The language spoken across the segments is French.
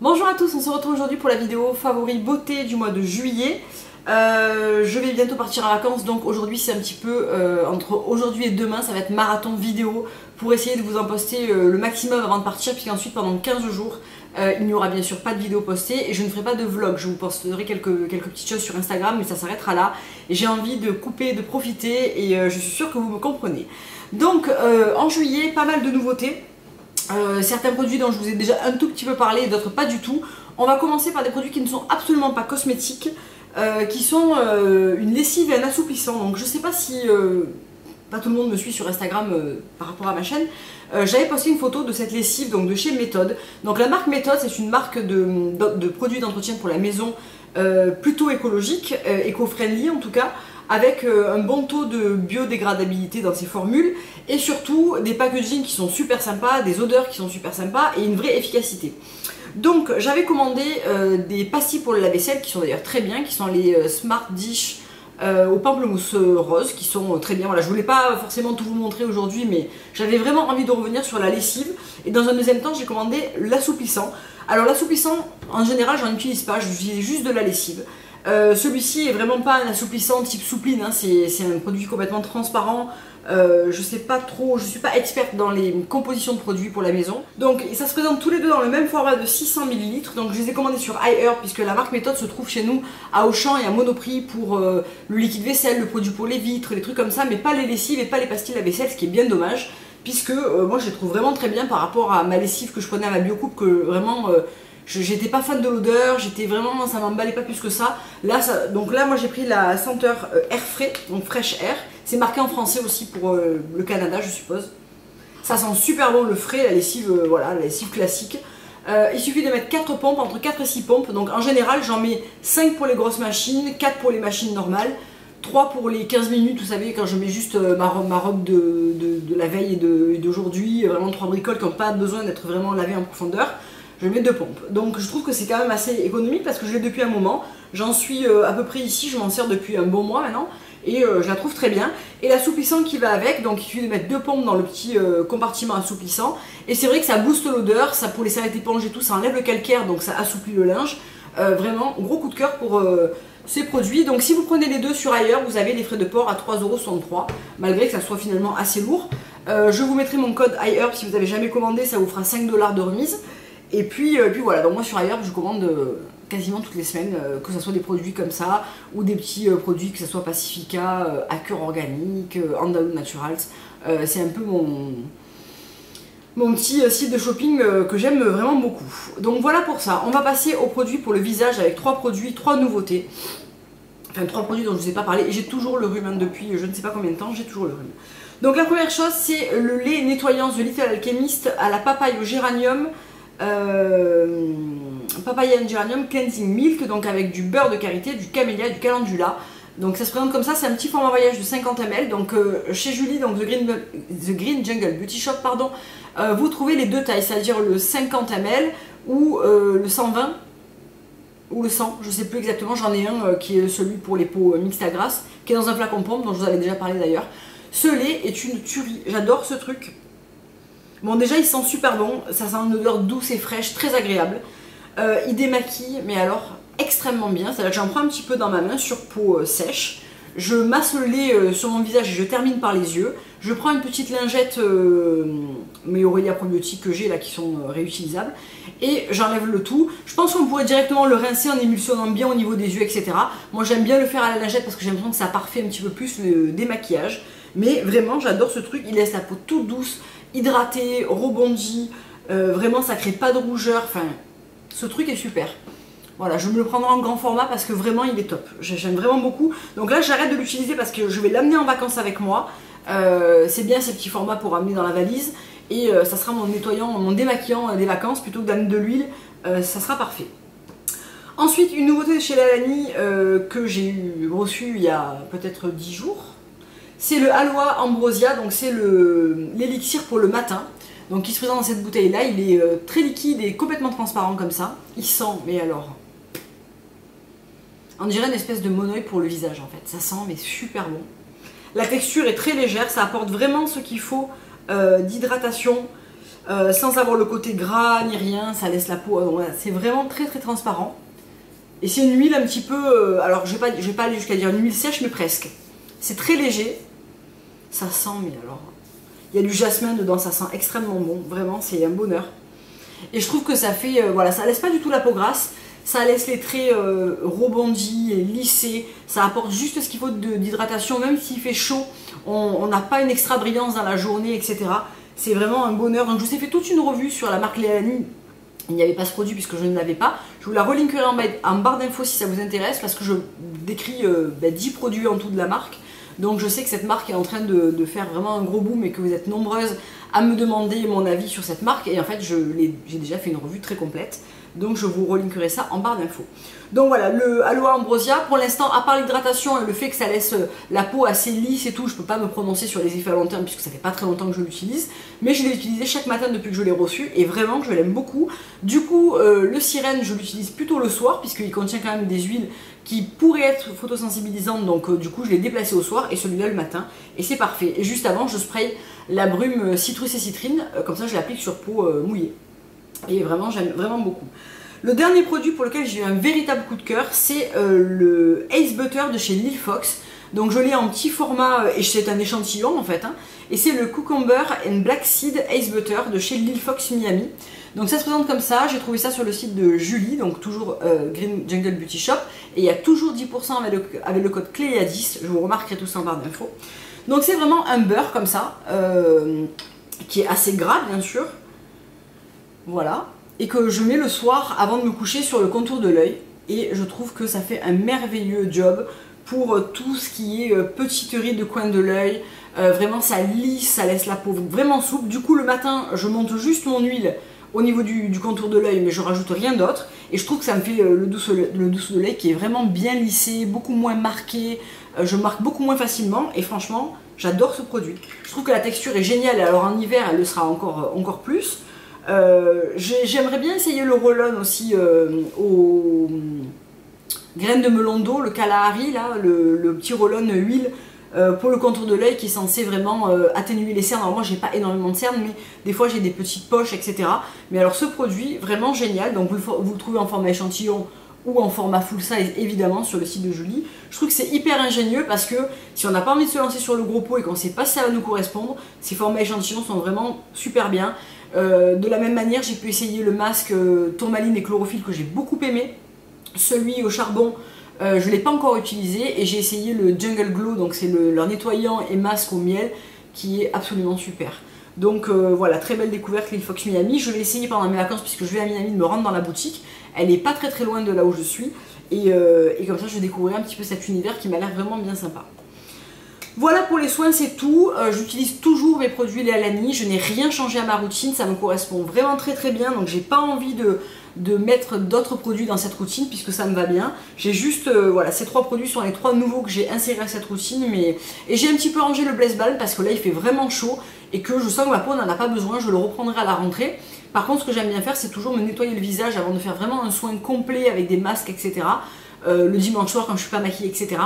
Bonjour à tous, on se retrouve aujourd'hui pour la vidéo favori beauté du mois de juillet. Euh, je vais bientôt partir en vacances, donc aujourd'hui c'est un petit peu, euh, entre aujourd'hui et demain, ça va être marathon vidéo pour essayer de vous en poster euh, le maximum avant de partir, puisqu'ensuite pendant 15 jours, il n'y aura bien sûr pas de vidéo postée et je ne ferai pas de vlog. Je vous posterai quelques, quelques petites choses sur Instagram, mais ça s'arrêtera là. J'ai envie de couper, de profiter et je suis sûre que vous me comprenez. Donc en juillet, pas mal de nouveautés. Euh, certains produits dont je vous ai déjà un tout petit peu parlé et d'autres pas du tout. On va commencer par des produits qui ne sont absolument pas cosmétiques, euh, qui sont euh, une lessive et un assouplissant. Donc je sais pas si pas tout le monde me suit sur Instagram par rapport à ma chaîne. J'avais posté une photo de cette lessive de chez Méthode. Donc la marque Méthode c'est une marque de, de produits d'entretien pour la maison plutôt écologique, éco-friendly en tout cas avec euh, un bon taux de biodégradabilité dans ses formules et surtout des packaging qui sont super sympas, des odeurs qui sont super sympas et une vraie efficacité. Donc j'avais commandé euh, des pastilles pour le lave-vaisselle qui sont d'ailleurs très bien, qui sont les euh, Smart Dish au pamplemousse rose qui sont très bien. Voilà, je voulais pas forcément tout vous montrer aujourd'hui, mais j'avais vraiment envie de revenir sur la lessive. Et dans un deuxième temps, j'ai commandé l'assouplissant. Alors l'assouplissant, en général, j'en utilise pas, j'utilise juste de la lessive. Euh, celui-ci est vraiment pas un assouplissant type soupline, hein. c'est un produit complètement transparent. Euh, je sais pas trop, je suis pas experte dans les compositions de produits pour la maison. Donc ça se présente tous les deux dans le même format de 600 ml. Donc je les ai commandés sur iHerb puisque la marque méthode se trouve chez nous à Auchan et à Monoprix pour euh, le liquide vaisselle, le produit pour les vitres, les trucs comme ça, mais pas les lessives et pas les pastilles à vaisselle, ce qui est bien dommage puisque moi je les trouve vraiment très bien par rapport à ma lessive que je prenais à ma biocoupe que vraiment j'étais pas fan de l'odeur, j'étais vraiment, ça m'emballait pas plus que ça. Là, donc là, moi j'ai pris la senteur euh, air frais, donc fresh air. C'est marqué en français aussi pour euh, le Canada, je suppose. Ça sent super bon le frais, la lessive, euh, voilà, la lessive classique. il suffit de mettre 4 pompes, entre 4 et 6 pompes. Donc en général, j'en mets 5 pour les grosses machines, 4 pour les machines normales. 3 pour les 15 minutes, vous savez, quand je mets juste ma robe, ma robe de, la veille et d'aujourd'hui, vraiment 3 bricoles qui n'ont pas besoin d'être vraiment lavées en profondeur je mets deux pompes. Donc je trouve que c'est quand même assez économique parce que je l'ai depuis un moment. J'en suis euh, à peu près ici, je m'en sers depuis un bon mois maintenant. Et euh, je la trouve très bien. Et l'assouplissant qui va avec, donc il suffit de mettre deux pompes dans le petit euh, compartiment assouplissant. Et c'est vrai que ça booste l'odeur, ça pour les serviettes éponges et tout, ça enlève le calcaire, donc ça assouplit le linge. vraiment, gros coup de cœur pour ces produits. Donc si vous prenez les deux sur ailleurs, vous avez les frais de port à 3,63€, malgré que ça soit finalement assez lourd. je vous mettrai mon code iHerb si vous n'avez jamais commandé, ça vous fera 5$ de remise. Et puis, euh, puis voilà, donc moi sur ailleurs je commande euh, quasiment toutes les semaines, euh, que ce soit des produits comme ça, ou des petits produits, que ce soit Pacifica, Hacker Organique, Andalou Naturals. c'est un peu mon, mon petit site de shopping que j'aime vraiment beaucoup. Donc voilà pour ça. On va passer aux produits pour le visage avec trois produits, trois nouveautés. Enfin, trois produits dont je ne vous ai pas parlé. J'ai toujours le rhume hein, depuis je ne sais pas combien de temps, j'ai toujours le rhume. Donc la première chose, c'est le lait nettoyant The Little Alchemist à la papaye au géranium euh, papaya and geranium cleansing milk, donc avec du beurre de karité, du camélia, du calendula. Donc ça se présente comme ça, c'est un petit format voyage de 50 ml. Donc euh, chez Julie, donc The Green, The Green Jungle Beauty Shop, pardon, euh, vous trouvez les deux tailles, c'est-à-dire le 50 ml ou le 120 ou le 100, je sais plus exactement, j'en ai un qui est celui pour les peaux mixtes à grasse, qui est dans un flacon pompe, dont je vous avais déjà parlé d'ailleurs. Ce lait est une tuerie, j'adore ce truc. Bon, déjà, il sent super bon. Ça sent une odeur douce et fraîche, très agréable. Euh, il démaquille, mais alors extrêmement bien. C'est-à-dire que j'en prends un petit peu dans ma main sur peau euh, sèche. Je masse le lait euh, sur mon visage et je termine par les yeux. Je prends une petite lingette, mes Aurélia probiotiques que j'ai là qui sont réutilisables. Et j'enlève le tout. Je pense qu'on pourrait directement le rincer en émulsionnant bien au niveau des yeux, etc. Moi j'aime bien le faire à la lingette parce que j'ai l'impression que ça parfait un petit peu plus le démaquillage. Mais vraiment j'adore ce truc, il laisse la peau toute douce hydraté, rebondi, euh, vraiment ça crée pas de rougeur, enfin ce truc est super. Voilà, je me le prendrai en grand format parce que vraiment il est top. J'aime vraiment beaucoup. Donc là j'arrête de l'utiliser parce que je vais l'amener en vacances avec moi. Euh, c'est bien ces petits formats pour amener dans la valise. Et euh, ça sera mon nettoyant, mon démaquillant des vacances plutôt que d'amener de l'huile. ça sera parfait. Ensuite, une nouveauté de chez Lalani que j'ai reçue il y a peut-être 10 jours. C'est le Aloe Ambrosia, donc c'est l'élixir pour le matin. Donc il se présente dans cette bouteille là, il est euh, très liquide et complètement transparent comme ça. Il sent, mais alors... On dirait une espèce de monoï pour le visage en fait. Ça sent mais super bon. La texture est très légère, ça apporte vraiment ce qu'il faut euh, d'hydratation, euh, sans avoir le côté gras ni rien, ça laisse la peau, c'est vraiment très très transparent. Et c'est une huile un petit peu, alors je vais pas, vais pas aller jusqu'à dire une huile sèche, mais presque. C'est très léger, ça sent, mais alors, il y a du jasmin dedans, ça sent extrêmement bon, vraiment c'est un bonheur. Et je trouve que ça fait, euh, voilà, ça laisse pas du tout la peau grasse, ça laisse les traits rebondis et lissés, ça apporte juste ce qu'il faut d'hydratation, même s'il fait chaud, on n'a pas une extra brillance dans la journée, etc. C'est vraiment un bonheur. Donc je vous ai fait toute une revue sur la marque Léani. Il n'y avait pas ce produit puisque je ne l'avais pas. Je vous la relinkerai en, barre d'infos si ça vous intéresse parce que je décris 10 euh, ben, produits en tout de la marque. Donc je sais que cette marque est en train de, faire vraiment un gros boom et que vous êtes nombreuses à me demander mon avis sur cette marque. Et en fait, j'ai déjà fait une revue très complète. Donc je vous relinkerai ça en barre d'infos. Donc voilà, le Aloe Ambrosia, pour l'instant, à part l'hydratation et le fait que ça laisse euh, la peau assez lisse et tout, je peux pas me prononcer sur les effets à long terme puisque ça fait pas très longtemps que je l'utilise. Mais je l'ai utilisé chaque matin depuis que je l'ai reçu et vraiment je l'aime beaucoup. Du coup, euh, le sirène, je l'utilise plutôt le soir puisqu'il contient quand même des huiles qui pourraient être photosensibilisantes. Donc euh, du coup, je l'ai déplacé au soir et celui-là le matin. Et c'est parfait. Et juste avant, je spray la brume citrus et citrine. comme ça, je l'applique sur peau mouillée. Et vraiment, j'aime vraiment beaucoup. Le dernier produit pour lequel j'ai eu un véritable coup de cœur, c'est euh, le Ace Butter de chez Lil Fox. Donc je l'ai en petit format, euh, et c'est un échantillon en fait. Hein. et c'est le Cucumber and Black Seed Ace Butter de chez Lil Fox Miami. Donc ça se présente comme ça, j'ai trouvé ça sur le site de Julie, donc toujours euh, Green Jungle Beauty Shop. Et il y a toujours 10% avec le, avec le code clé à 10, je vous remarquerai tout ça en barre d'infos. Donc c'est vraiment un beurre comme ça, qui est assez gras bien sûr. Voilà, et que je mets le soir avant de me coucher sur le contour de l'œil. Et je trouve que ça fait un merveilleux job pour euh, tout ce qui est euh, petite rides de coin de l'œil. Euh, vraiment ça lisse, ça laisse la peau vraiment souple. Du coup le matin je monte juste mon huile au niveau du, contour de l'œil mais je rajoute rien d'autre. Et je trouve que ça me fait le, dessous, le de l'œil qui est vraiment bien lissé, beaucoup moins marqué. je marque beaucoup moins facilement et franchement j'adore ce produit. Je trouve que la texture est géniale alors en hiver elle le sera encore, encore plus. Euh, j'aimerais bien essayer le roll aussi euh, aux graines de melon d'eau, le Kalahari, là, le, petit roll huile euh, pour le contour de l'œil qui est censé vraiment atténuer les cernes. Alors moi j'ai pas énormément de cernes mais des fois j'ai des petites poches etc. Mais alors ce produit vraiment génial, donc vous, vous le trouvez en format échantillon ou en format full size évidemment sur le site de Julie. Je trouve que c'est hyper ingénieux parce que si on n'a pas envie de se lancer sur le gros pot et qu'on sait pas si ça va nous correspondre, ces formats échantillons sont vraiment super bien. Euh, de la même manière, j'ai pu essayer le masque euh, tourmaline et chlorophylle que j'ai beaucoup aimé. Celui au charbon, euh, je ne l'ai pas encore utilisé. Et j'ai essayé le Jungle Glow, donc c'est leur nettoyant et masque au miel, qui est absolument super. Donc voilà, très belle découverte Lil Fox Miami. Je vais essayer pendant mes vacances puisque je vais à Miami de me rendre dans la boutique. Elle n'est pas très très loin de là où je suis. Et, et comme ça, je vais découvrir un petit peu cet univers qui m'a l'air vraiment bien sympa. Voilà pour les soins, c'est tout. Euh, j'utilise toujours mes produits Léalani. Je n'ai rien changé à ma routine. Ça me correspond vraiment très très bien. Donc j'ai pas envie de, de mettre d'autres produits dans cette routine puisque ça me va bien. J'ai juste, euh, voilà, ces trois produits sont les trois nouveaux que j'ai insérés à cette routine. Mais... Et j'ai un petit peu rangé le Blaze Balm parce que là il fait vraiment chaud et que je sens que ma peau n'en a pas besoin. Je le reprendrai à la rentrée. Par contre, ce que j'aime bien faire, c'est toujours me nettoyer le visage avant de faire vraiment un soin complet avec des masques, etc. Euh, le dimanche soir quand je suis pas maquillée, etc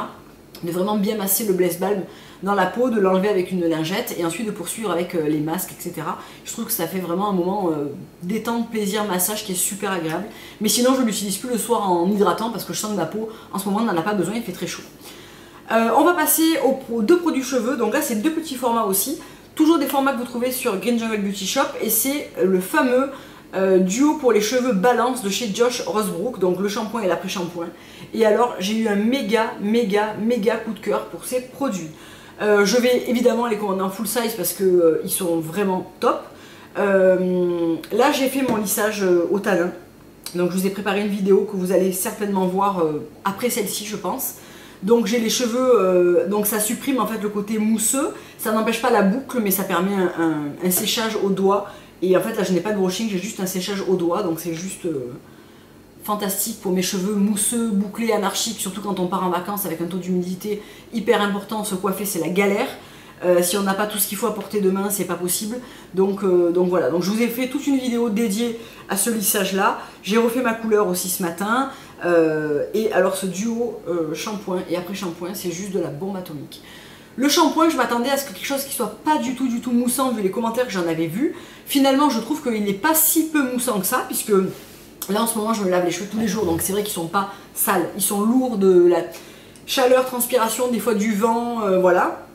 de vraiment bien masser le Blaze Balm dans la peau, de l'enlever avec une lingette et ensuite de poursuivre avec euh, les masques, etc. Je trouve que ça fait vraiment un moment euh, détente, plaisir, massage qui est super agréable. Mais sinon, je l'utilise plus le soir en hydratant parce que je sens que ma peau, en ce moment, n'en a pas besoin, il fait très chaud. Euh, on va passer aux, deux produits cheveux. Donc là, c'est deux petits formats aussi. Toujours des formats que vous trouvez sur Green Jungle Beauty Shop. Et c'est le fameux euh, duo pour les cheveux balance de chez Josh Rosebrook, donc le shampoing et l'après-shampoing. Et alors j'ai eu un méga, méga, méga coup de cœur pour ces produits. Euh, je vais évidemment les commander en full size parce qu'ils euh, sont vraiment top. là j'ai fait mon lissage au talin. Donc je vous ai préparé une vidéo que vous allez certainement voir après celle-ci je pense. Donc j'ai les cheveux, donc ça supprime en fait le côté mousseux, ça n'empêche pas la boucle mais ça permet un séchage au doigt et en fait là je n'ai pas de brushing, j'ai juste un séchage au doigt, donc c'est juste euh, fantastique pour mes cheveux mousseux, bouclés, anarchiques, surtout quand on part en vacances avec un taux d'humidité hyper important, se coiffer c'est la galère. Euh, si on n'a pas tout ce qu'il faut à portée de main, c'est pas possible. Donc, euh, donc voilà, donc je vous ai fait toute une vidéo dédiée à ce lissage là. J'ai refait ma couleur aussi ce matin. et alors ce duo shampoing et après shampoing, c'est juste de la bombe atomique. Le shampoing, je m'attendais à ce que quelque chose qui soit pas du tout du tout moussant vu les commentaires que j'en avais vus. Finalement, je trouve qu'il n'est pas si peu moussant que ça puisque là en ce moment je me lave les cheveux tous les jours donc c'est vrai qu'ils sont pas sales, ils sont lourds de la chaleur, transpiration, des fois du vent, euh, voilà.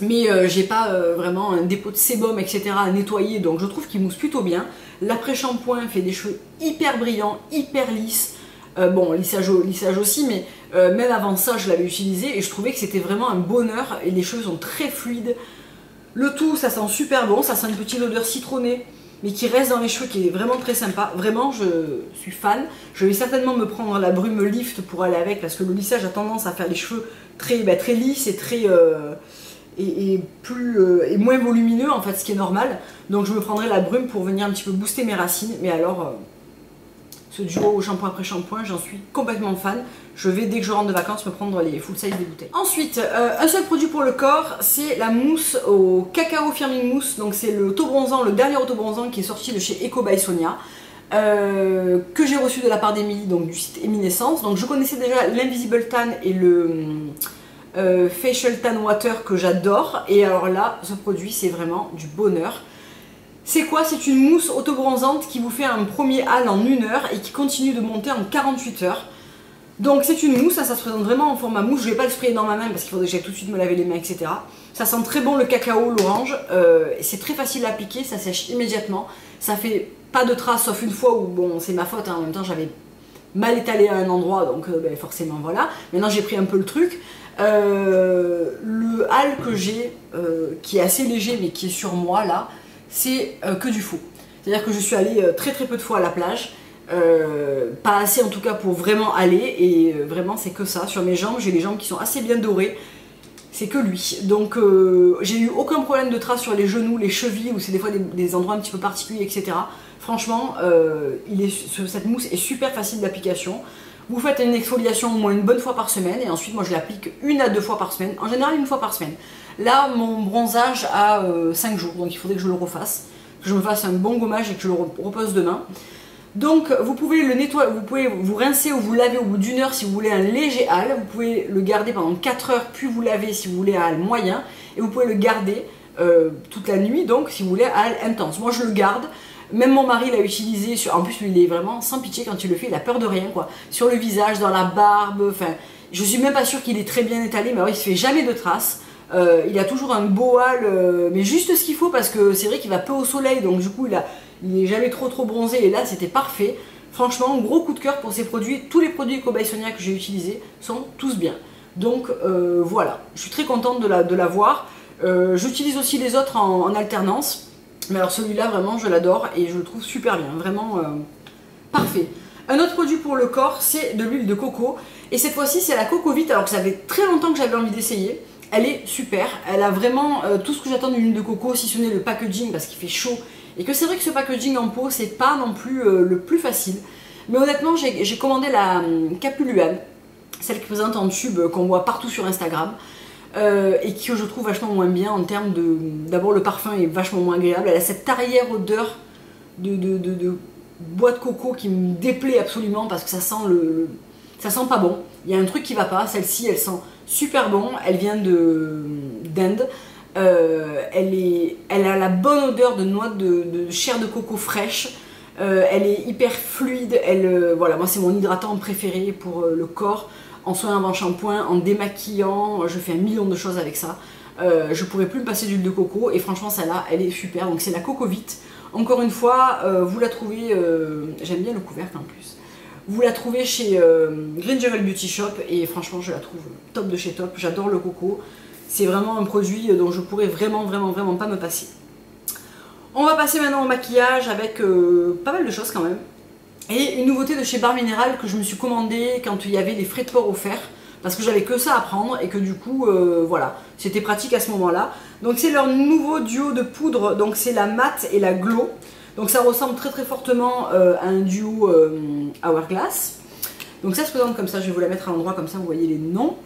Mais euh, j'ai pas euh, vraiment un dépôt de sébum, etc. à nettoyer, donc je trouve qu'il mousse plutôt bien. L'après-shampoing fait des cheveux hyper brillants, hyper lisses. Bon, lissage, aussi, mais même avant ça, je l'avais utilisé et je trouvais que c'était vraiment un bonheur et les cheveux sont très fluides. Le tout, ça sent super bon, ça sent une petite odeur citronnée mais qui reste dans les cheveux, qui est vraiment très sympa. Vraiment, je suis fan. Je vais certainement me prendre la brume lift pour aller avec, parce que le lissage a tendance à faire les cheveux très, bah, très lisses et très... Euh, et, plus, euh, et moins volumineux en fait, ce qui est normal. Donc je me prendrai la brume pour venir un petit peu booster mes racines. Mais alors, euh, ce duo shampoing après shampoing, j'en suis complètement fan. Je vais dès que je rentre de vacances me prendre les full size des bouteilles. Ensuite, euh, un seul produit pour le corps, c'est la mousse au cacao firming mousse. Donc c'est le bronzant, le dernier auto-bronzant qui est sorti de chez Eco by Sonia. Euh, que j'ai reçu de la part d'Emily, donc du site Eminescence. Donc je connaissais déjà l'Invisible Tan et le euh, Facial Tan Water que j'adore. Et alors là, ce produit, c'est vraiment du bonheur. C'est quoi? C'est une mousse auto-bronzante qui vous fait un premier hal en une heure et qui continue de monter en 48 heures. Donc c'est une mousse, ça, se présente vraiment en format mousse. Je vais pas le sprayer dans ma main parce qu'il faudrait que j'aille tout de suite me laver les mains, etc. Ça sent très bon le cacao, l'orange. Euh, c'est très facile à appliquer, ça sèche immédiatement. Ça fait pas de traces, sauf une fois où, bon, c'est ma faute, hein. en même temps j'avais mal étalé à un endroit, donc euh, ben, forcément voilà. Maintenant j'ai pris un peu le truc. Euh, le hal que j'ai, qui est assez léger mais qui est sur moi là, c'est euh, que du faux. C'est-à-dire que je suis allée euh, très très peu de fois à la plage, euh, pas assez en tout cas pour vraiment aller, et vraiment c'est que ça. Sur mes jambes, j'ai les jambes qui sont assez bien dorées, c'est que lui. Donc j'ai eu aucun problème de traces sur les genoux, les chevilles, ou c'est des fois des, endroits un petit peu particuliers, etc. Franchement, cette mousse est super facile d'application. Vous faites une exfoliation au moins une bonne fois par semaine et ensuite moi je l'applique une à deux fois par semaine, en général une fois par semaine. Là mon bronzage a 5 jours donc il faudrait que je le refasse, que je me fasse un bon gommage et que je le repose demain. Donc vous pouvez le nettoyer, vous pouvez vous rincer ou vous laver au bout d'une heure si vous voulez un léger hal, vous pouvez le garder pendant 4 heures puis vous laver si vous voulez un hal moyen et vous pouvez le garder euh, toute la nuit donc si vous voulez un hal intense. Moi je le garde même mon mari l'a utilisé, sur... en plus il est vraiment sans pitié quand tu le fais, il a peur de rien quoi. Sur le visage, dans la barbe, enfin, je suis même pas sûre qu'il est très bien étalé, mais alors, il se fait jamais de traces. Euh, il a toujours un beau hal, euh, mais juste ce qu'il faut parce que c'est vrai qu'il va peu au soleil, donc du coup il, a, il est jamais trop trop bronzé et là c'était parfait. Franchement, gros coup de cœur pour ces produits. Tous les produits Cobay Sonia que j'ai utilisés sont tous bien. Donc euh, voilà, je suis très contente de l'avoir. La, J'utilise aussi les autres en alternance. Mais alors celui-là, vraiment, je l'adore et je le trouve super bien. Vraiment euh, parfait. Un autre produit pour le corps, c'est de l'huile de coco. Et cette fois-ci, c'est la Coco Vite, alors que ça fait très longtemps que j'avais envie d'essayer. Elle est super. Elle a vraiment euh, tout ce que j'attends d'une huile de coco, si ce n'est le packaging, parce qu'il fait chaud. Et que c'est vrai que ce packaging en pot, c'est pas non plus euh, le plus facile. Mais honnêtement, j'ai commandé la hum, Capuluane, celle qui présente en tube qu'on voit partout sur Instagram. Euh, et que je trouve vachement moins bien en termes de... D'abord le parfum est vachement moins agréable, elle a cette arrière odeur de, de, bois de coco qui me déplaît absolument parce que ça sent le, ça sent pas bon. Il y a un truc qui va pas, celle-ci elle sent super bon, elle vient de d'Inde. Euh, elle, est, elle a la bonne odeur de noix de, chair de coco fraîche. Euh, elle est hyper fluide. Elle, voilà, moi c'est mon hydratant préféré pour le corps en soin avant shampoing, en démaquillant, je fais un million de choses avec ça. Euh, je pourrais plus me passer d'huile de coco et franchement celle-là elle est super donc c'est la Coco Vite. Encore une fois euh, vous la trouvez, euh, j'aime bien le couvercle en plus, vous la trouvez chez Green Jungle Beauty Shop et franchement je la trouve top de chez top, j'adore le coco, c'est vraiment un produit dont je pourrais vraiment vraiment vraiment pas me passer. On va passer maintenant au maquillage avec pas mal de choses quand même. Et une nouveauté de chez Bar Minéral que je me suis commandé quand il y avait des frais de port offerts parce que j'avais que ça à prendre et que du coup euh, voilà c'était pratique à ce moment là donc c'est leur nouveau duo de poudre. Donc c'est la mat et la glow donc ça ressemble très très fortement euh, à un duo euh, hourglass. Donc ça se présente comme ça. Je vais vous la mettre à l'endroit comme ça vous voyez les noms.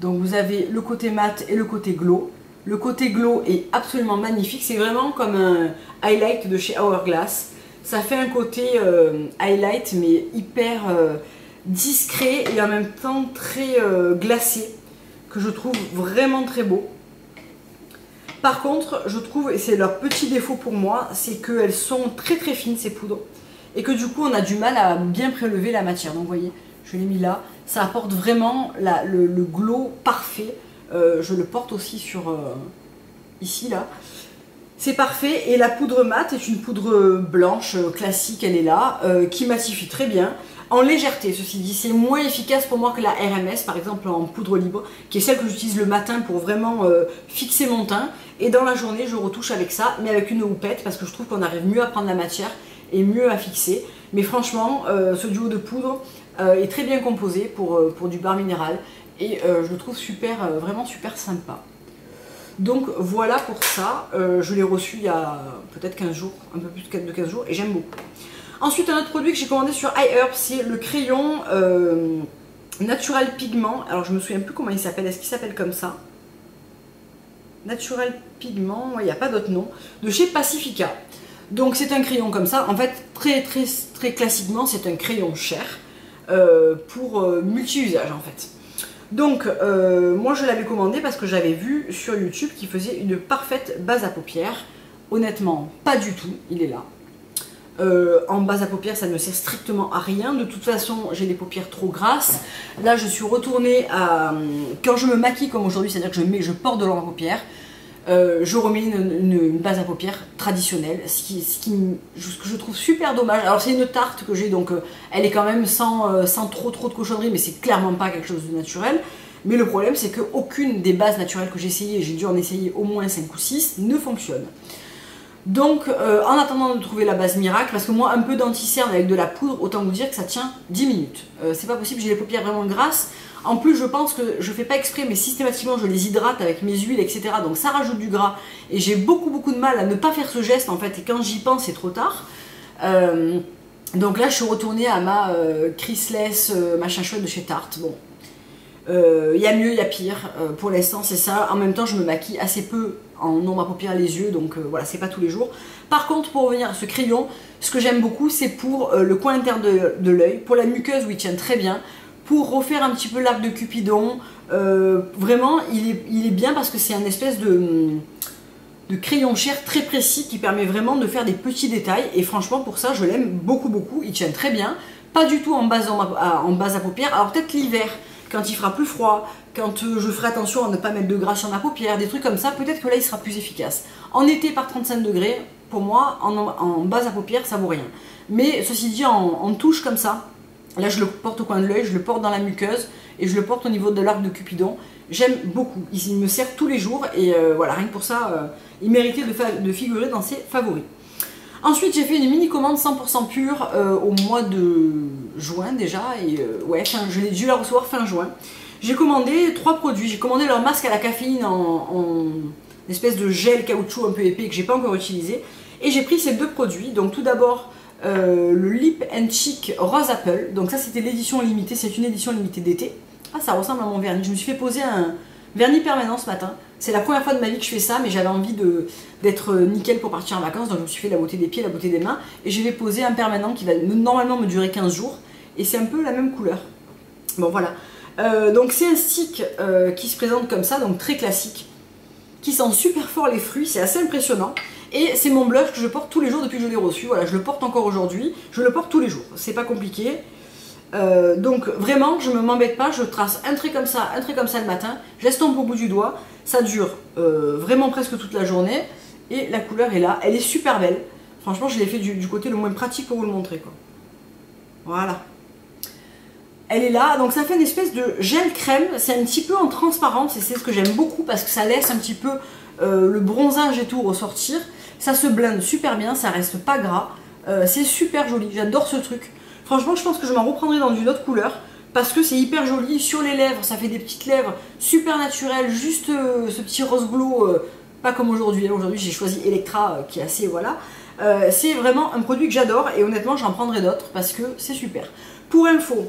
Donc vous avez le côté mat et le côté glow. Le côté glow est absolument magnifique. C'est vraiment comme un highlight de chez Hourglass. Ça fait un côté euh, highlight mais hyper discret et en même temps très glacé que je trouve vraiment très beau. Par contre, je trouve, et c'est leur petit défaut pour moi, c'est qu'elles sont très très fines ces poudres. Et que du coup, on a du mal à bien prélever la matière. Donc vous voyez, je l'ai mis là. Ça apporte vraiment le, glow parfait. Euh, je le porte aussi sur... Euh, ici, là. C'est parfait. Et la poudre mat est une poudre blanche euh, classique, elle est là, qui matifie très bien en légèreté, ceci dit, c'est moins efficace pour moi que la RMS, par exemple en poudre libre, qui est celle que j'utilise le matin pour vraiment euh, fixer mon teint. Et dans la journée, je retouche avec ça, mais avec une houppette, parce que je trouve qu'on arrive mieux à prendre la matière et mieux à fixer. Mais franchement, euh, ce duo de poudre euh, est très bien composé pour, pour du bar minéral, et je le trouve super, vraiment super sympa. Donc voilà pour ça, je l'ai reçu il y a peut-être 15 jours, un peu plus de 15 jours, et j'aime beaucoup. Ensuite, un autre produit que j'ai commandé sur iHerb, c'est le crayon euh, Natural Pigment. Alors, je me souviens plus comment il s'appelle. Est-ce qu'il s'appelle comme ça? Natural Pigment, il n'y a pas d'autre nom. De chez Pacifica. Donc, c'est un crayon comme ça. En fait, très, très, classiquement, c'est un crayon cher euh, pour euh, multi-usage, en fait. Donc, moi, je l'avais commandé parce que j'avais vu sur YouTube qu'il faisait une parfaite base à paupières. Honnêtement, pas du tout. Il est là. Euh, en base à paupières, ça ne sert strictement à rien. De toute façon, j'ai les paupières trop grasses. Là, je suis retournée à... Quand je me maquille comme aujourd'hui, c'est-à-dire que je, porte de l'eau à paupières, euh, je remets une, base à paupières traditionnelle, ce, que je trouve super dommage. Alors c'est une tarte que j'ai, donc euh, elle est quand même sans, sans trop trop de cochonnerie, mais c'est clairement pas quelque chose de naturel. Mais le problème, c'est qu'aucune des bases naturelles que j'ai essayées, j'ai dû en essayer au moins 5 ou 6, ne fonctionne. Donc, euh, en attendant de trouver la base miracle, parce que moi, un peu d'anti-cerne avec de la poudre, autant vous dire que ça tient 10 minutes. Euh, c'est pas possible, j'ai les paupières vraiment grasses. En plus, je pense que je fais pas exprès, mais systématiquement, je les hydrate avec mes huiles, etc. Donc, ça rajoute du gras. Et j'ai beaucoup, beaucoup de mal à ne pas faire ce geste, en fait. Et quand j'y pense, c'est trop tard. Euh, donc là, je suis retournée à ma Chrysless machin chouette de chez Tarte. Bon, il y a mieux, il y a pire. pour l'instant, c'est ça. En même temps, je me maquille assez peu en ombre à paupières les yeux, donc euh, voilà, c'est pas tous les jours. Par contre, pour revenir à ce crayon, ce que j'aime beaucoup, c'est pour euh, le coin interne de, l'œil, pour la muqueuse où il tient très bien, pour refaire un petit peu l'arc de Cupidon. Euh, vraiment, il est, il est, bien parce que c'est un espèce de, crayon cher très précis qui permet vraiment de faire des petits détails. Et franchement, pour ça, je l'aime beaucoup, beaucoup. Il tient très bien. Pas du tout en base, en base à paupières. Alors peut-être l'hiver, quand il fera plus froid, quand euh, je ferai attention à ne pas mettre de gras sur ma paupière, des trucs comme ça, peut-être que là il sera plus efficace. En été par 35 degrés, pour moi, en, base à paupières, ça vaut rien. Mais ceci dit, en, touche comme ça, là je le porte au coin de l'œil, je le porte dans la muqueuse et je le porte au niveau de l'arc de Cupidon. J'aime beaucoup, il me sert tous les jours et euh, voilà, rien que pour ça, euh, il méritait de, figurer dans ses favoris. Ensuite, j'ai fait une mini commande 100% pure au mois de juin déjà, et ouais, je l'ai dû la recevoir fin juin. J'ai commandé trois produits. J'ai commandé leur masque à la caféine en, espèce de gel caoutchouc un peu épais que j'ai pas encore utilisé. Et j'ai pris ces deux produits. Donc tout d'abord euh, le Lip and Cheek Rose Apple. Donc ça c'était l'édition limitée, c'est une édition limitée d'été. Ah ça ressemble à mon vernis. Je me suis fait poser un vernis permanent ce matin. C'est la première fois de ma vie que je fais ça, mais j'avais envie d'être nickel pour partir en vacances. Donc je me suis fait la beauté des pieds, la beauté des mains. Et je vais poser un permanent qui va normalement me durer 15 jours. Et c'est un peu la même couleur. Bon voilà. Euh, donc c'est un stick euh, qui se présente comme ça, donc très classique, qui sent super fort les fruits, c'est assez impressionnant. Et c'est mon blush que je porte tous les jours depuis que je l'ai reçu. Voilà, je le porte encore aujourd'hui, je le porte tous les jours, c'est pas compliqué. Euh, donc vraiment, je ne m'embête pas, je trace un trait comme ça, un trait comme ça le matin, j'estompe au bout du doigt, ça dure vraiment presque toute la journée, et la couleur est là, elle est super belle. Franchement, je l'ai fait du, côté le moins pratique pour vous le montrer. Voilà elle est là, donc ça fait une espèce de gel crème, c'est un petit peu en transparence et c'est ce que j'aime beaucoup parce que ça laisse un petit peu euh, le bronzage et tout ressortir. Ça se blinde super bien, ça reste pas gras, euh, c'est super joli, j'adore ce truc. Franchement je pense que je m'en reprendrai dans une autre couleur parce que c'est hyper joli sur les lèvres, ça fait des petites lèvres super naturelles, juste euh, ce petit rose glow, pas comme aujourd'hui, aujourd'hui j'ai choisi Electra qui est assez voilà. c'est vraiment un produit que j'adore et honnêtement j'en prendrai d'autres parce que c'est super. Pour info,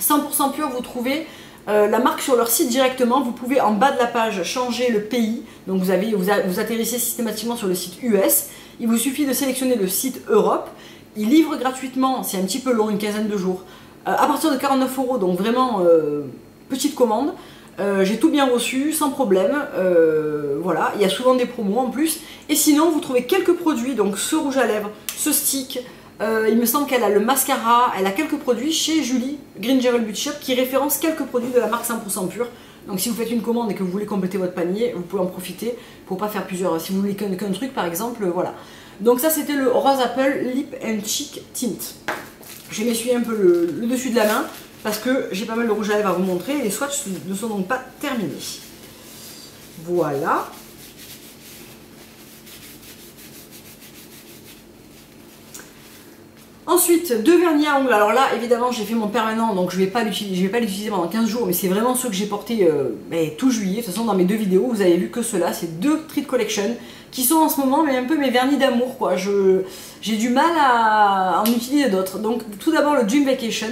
100% pur, vous trouvez euh, la marque sur leur site directement. Vous pouvez en bas de la page changer le pays. Donc vous, avez, vous, atterrissez systématiquement sur le site US. Il vous suffit de sélectionner le site Europe. Ils livrent gratuitement, c'est un petit peu long, une quinzaine de jours, euh, à partir de 49 euros. Donc vraiment euh, petite commande. Euh, j'ai tout bien reçu, sans problème. Voilà, il y a souvent des promos en plus. Et sinon, vous trouvez quelques produits, donc ce rouge à lèvres, ce stick. Il me semble qu'elle a le mascara, elle a quelques produits chez Julie, Green Gerald Beauty qui référence quelques produits de la marque 100% pure. Donc si vous faites une commande et que vous voulez compléter votre panier, vous pouvez en profiter pour pas faire plusieurs. Si vous voulez qu'un truc par exemple, voilà. Donc ça c'était le Rose Apple Lip and Cheek Tint. Je vais m'essuyer un peu le, dessus de la main parce que j'ai pas mal de rouge à lèvres à vous montrer et les swatchs ne sont donc pas terminés. Voilà. Ensuite, deux vernis à ongles. Alors là, évidemment, j'ai fait mon permanent, donc je ne vais pas l'utiliser pendant 15 jours, mais c'est vraiment ceux que j'ai portés euh, tout juillet. De toute façon, dans mes deux vidéos, vous avez vu que ceux-là, c'est deux Treat Collection, qui sont en ce moment un peu mes vernis d'amour, quoi. J'ai du mal à, en utiliser d'autres. Donc, tout d'abord, le Dream Vacation,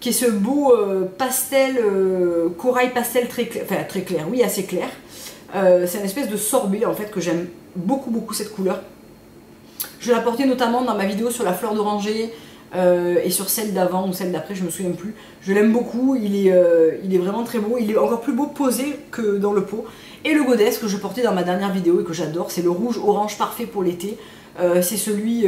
qui est ce beau euh, pastel, euh, corail pastel très clair, enfin très clair, oui, assez clair. c'est une espèce de sorbet, en fait, que j'aime beaucoup, beaucoup cette couleur. Je l'ai apporté notamment dans ma vidéo sur la fleur d'oranger euh, et sur celle d'avant ou celle d'après, je me souviens plus. Je l'aime beaucoup, euh, il est vraiment très beau, il est encore plus beau posé que dans le pot. Et le Goddess que je portais dans ma dernière vidéo et que j'adore, c'est le rouge orange parfait pour l'été. Euh, c'est celui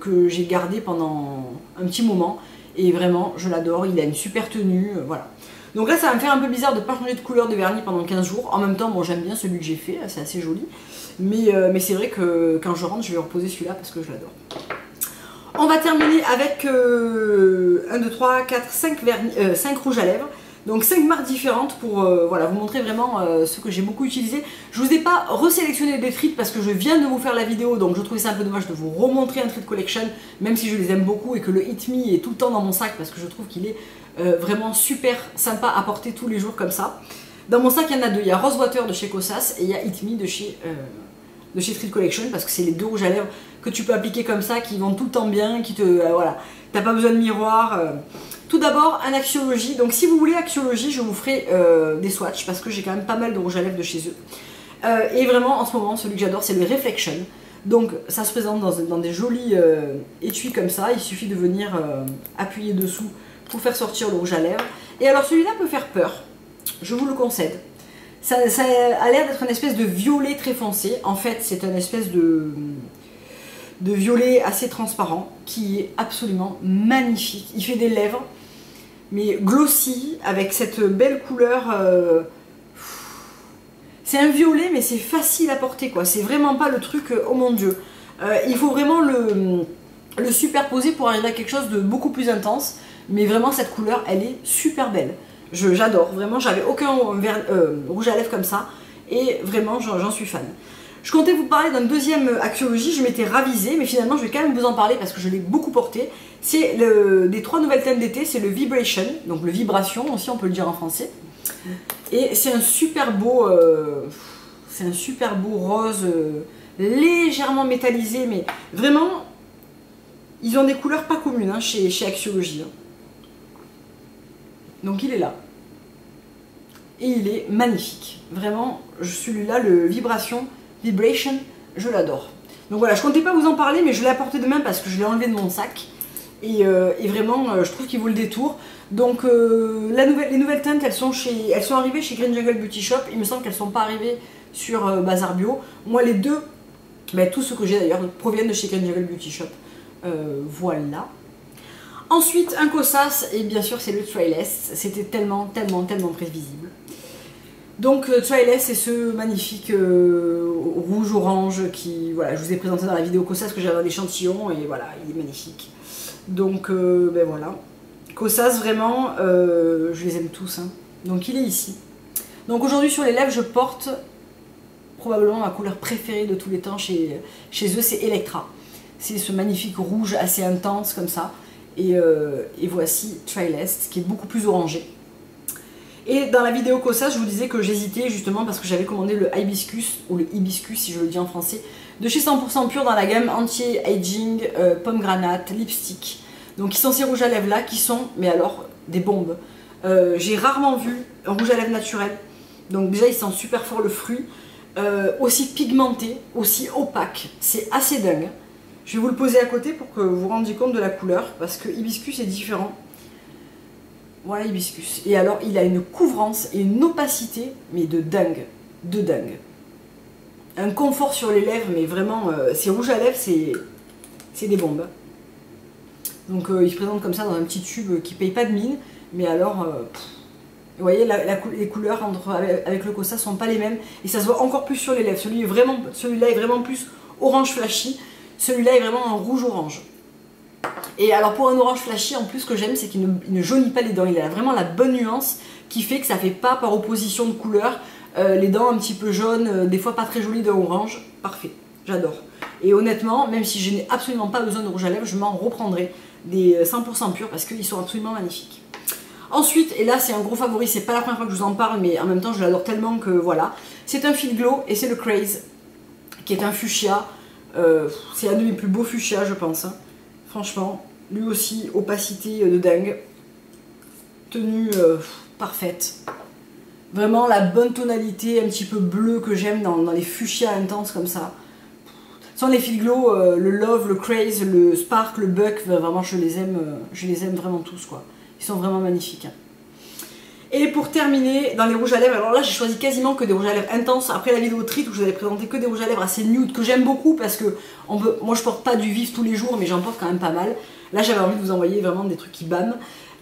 que j'ai gardé pendant un petit moment et vraiment je l'adore, il a une super tenue, voilà. Donc là ça va me faire un peu bizarre de ne pas changer de couleur de vernis pendant 15 jours. En même temps, bon j'aime bien celui que j'ai fait, c'est assez joli. Mais, euh, mais c'est vrai que quand je rentre, je vais reposer celui-là parce que je l'adore. On va terminer avec 1, 2, 3, 4, 5, 5 rouges à lèvres. Donc 5 marques différentes pour euh, voilà, vous montrer vraiment euh, ce que j'ai beaucoup utilisé. Je vous ai pas resélectionné des frites parce que je viens de vous faire la vidéo, donc je trouvais ça un peu dommage de vous remontrer un treat collection, même si je les aime beaucoup et que le Hit Me est tout le temps dans mon sac parce que je trouve qu'il est vraiment super sympa à porter tous les jours comme ça. Dans mon sac, il y en a deux. Il y a Rosewater de chez Kosas et il y a Hit Me de chez de chez Street Collection parce que c'est les deux rouges à lèvres que tu peux appliquer comme ça qui vont tout le temps bien, qui te... Euh, voilà, t'as pas besoin de miroir. Euh. Tout d'abord, un Axiologie. Donc si vous voulez Axiologie, je vous ferai euh, des swatchs parce que j'ai quand même pas mal de rouges à lèvres de chez eux. et vraiment, en ce moment, celui que j'adore, c'est le Reflection. Donc ça se présente dans, des jolis étuis comme ça. Il suffit de venir appuyer dessous pour faire sortir le rouge à lèvres. Et alors celui-là peut faire peur. Je vous le concède. Ça, a l'air d'être une espèce de violet très foncé. En fait, c'est une espèce de, de violet assez transparent qui est absolument magnifique. Il fait des lèvres, mais glossy, avec cette belle couleur. Euh, c'est un violet, mais c'est facile à porter, quoi. C'est vraiment pas le truc, euh, oh mon dieu. Euh, il faut vraiment le, superposer pour arriver à quelque chose de beaucoup plus intense. Mais vraiment, cette couleur, elle est super belle. J'adore, vraiment, j'avais aucun rouge à lèvres comme ça. Et vraiment, j'en suis fan. Je comptais vous parler d'un deuxième axiologie, je m'étais ravisée, mais finalement je vais quand même vous en parler parce que je l'ai beaucoup porté. C'est des trois nouvelles thèmes d'été, c'est le Vibration, donc le vibration aussi on peut le dire en français. Et c'est un super beau, euh, c'est un super beau rose, euh, légèrement métallisé, mais vraiment, ils ont des couleurs pas communes hein, chez, chez Axiologie. Hein. Donc il est là. Et il est magnifique. Vraiment, celui-là, le Vibration, Vibration, je l'adore. Donc voilà, je comptais pas vous en parler, mais je l'ai apporté demain parce que je l'ai enlevé de mon sac. Et, euh, vraiment, euh, je trouve qu'il vaut le détour. Donc euh, les nouvelles teintes, elles sont, arrivées chez Green Jungle Beauty Shop. Il me semble qu'elles sont pas arrivées sur Bazar Bio. Moi, les deux, ben, tous ceux que j'ai d'ailleurs, proviennent de chez Green Jungle Beauty Shop. voilà. Ensuite, un Cossas, et bien sûr c'est le Trailless. C'était tellement, tellement, tellement prévisible. Donc euh, Trailless, c'est ce magnifique euh, rouge-orange qui, voilà, je vous ai présenté dans la vidéo Cossas que j'avais un échantillon, et voilà, il est magnifique. Donc, euh, ben voilà. Cossas, vraiment, je les aime tous. Hein. Donc il est ici. Donc aujourd'hui sur les lèvres, je porte probablement ma couleur préférée de tous les temps chez, eux, c'est Electra. C'est ce magnifique rouge assez intense comme ça. Et, voici Trilest qui est beaucoup plus orangé. Et dans la vidéo Cossa, je vous disais que j'hésitais justement parce que j'avais commandé le hibiscus, ou le hibiscus si je le dis en français, de chez 100% pur dans la gamme anti-aging, euh, pomme granate, lipstick. Donc ils sont ces rouges à lèvres là qui sont, mais alors, des bombes. Euh, j'ai rarement vu un rouge à lèvres naturel. Donc déjà il sent super fort le fruit. aussi pigmenté, aussi opaque. C'est assez dingue. Je vais vous le poser à côté pour que vous vous rendiez compte de la couleur, parce que hibiscus est différent. Voilà l'hibiscus. Et alors, il a une couvrance et une opacité, mais de dingue. De dingue. Un confort sur les lèvres, mais vraiment, euh, ces rouges à lèvres, c'est des bombes. Donc, euh, il se présente comme ça dans un petit tube qui paye pas de mine. Mais alors, euh, vous voyez, les couleurs avec, le Costa sont pas les mêmes. Et ça se voit encore plus sur les lèvres. Celui-là est, vraiment, est vraiment plus orange flashy. Celui-là est vraiment un rouge-orange. Et alors pour un orange flashy, en plus ce que j'aime c'est qu'il ne, jaunit pas les dents, il a vraiment la bonne nuance qui fait que ça fait pas par opposition de couleurs euh, les dents un petit peu jaunes, euh, des fois pas très jolies de orange, parfait, j'adore. Et honnêtement, même si je n'ai absolument pas besoin de rouge à lèvres, je m'en reprendrai des 100% euh, purs parce qu'ils sont absolument magnifiques. Ensuite, et là c'est un gros favori, c'est pas la première fois que je vous en parle, mais en même temps je l'adore tellement que voilà, c'est un fil glow et c'est le Craze, qui est un fuchsia, c'est un de mes plus beaux fuchsia je pense. Hein. Franchement, lui aussi, opacité de dingue. Tenue euh, parfaite. Vraiment la bonne tonalité, un petit peu bleu que j'aime dans, les fuchsias intenses comme ça. Sans les fils glow, euh, le love, le craze, le spark, le buck, vraiment je les aime, euh, je les aime vraiment tous quoi. Ils sont vraiment magnifiques. Hein. Et pour terminer, dans les rouges à lèvres, alors là j'ai choisi quasiment que des rouges à lèvres intenses. Après la vidéo treat où je vous avais présenté que des rouges à lèvres assez nude que j'aime beaucoup parce que moi je porte pas du vif tous les jours mais j'en porte quand même pas mal. Là j'avais envie de vous envoyer vraiment des trucs qui bâment.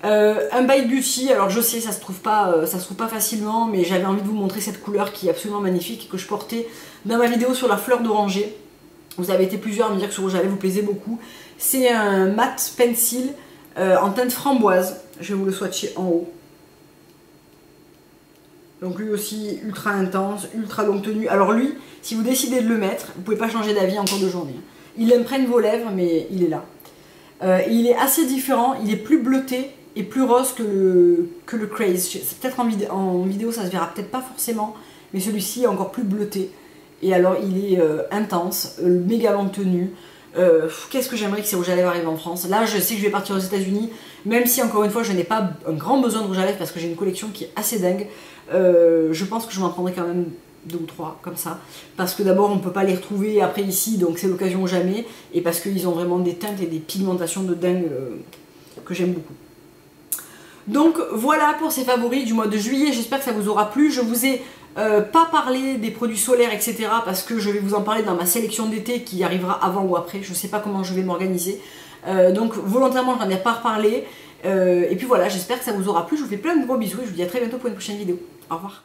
Euh, un by Beauty, alors je sais ça se trouve pas, euh, ça se trouve pas facilement mais j'avais envie de vous montrer cette couleur qui est absolument magnifique et que je portais dans ma vidéo sur la fleur d'oranger. Vous avez été plusieurs à me dire que ce rouge à lèvres vous plaisait beaucoup. C'est un matte pencil euh, en teinte framboise. Je vais vous le swatcher en haut. Donc lui aussi ultra intense, ultra longue tenue. Alors lui, si vous décidez de le mettre, vous pouvez pas changer d'avis en cours de journée. Il imprègne vos lèvres, mais il est là. Euh, il est assez différent, il est plus bleuté et plus rose que le, que le Craze. Peut-être en, vidéo ça se verra peut-être pas forcément, mais celui-ci est encore plus bleuté. Et alors il est euh, intense, euh, méga longue tenue. Qu'est-ce que j'aimerais que ces rouges à lèvres arrivent en France? Là je sais que je vais partir aux états unis même si encore une fois je n'ai pas un grand besoin de rouge à lèvres parce que j'ai une collection qui est assez dingue. Euh, je pense que je m'en prendrai quand même deux ou trois comme ça. Parce que d'abord on peut pas les retrouver après ici donc c'est l'occasion jamais. Et parce qu'ils ont vraiment des teintes et des pigmentations de dingue euh, que j'aime beaucoup. Donc voilà pour ces favoris du mois de juillet. J'espère que ça vous aura plu. Je vous ai euh, pas parlé des produits solaires etc parce que je vais vous en parler dans ma sélection d'été qui arrivera avant ou après. Je sais pas comment je vais m'organiser. Donc volontairement j'en ai pas reparlé. Et puis voilà j'espère que ça vous aura plu. Je vous fais plein de gros bisous et je vous dis à très bientôt pour une prochaine vidéo. Au revoir.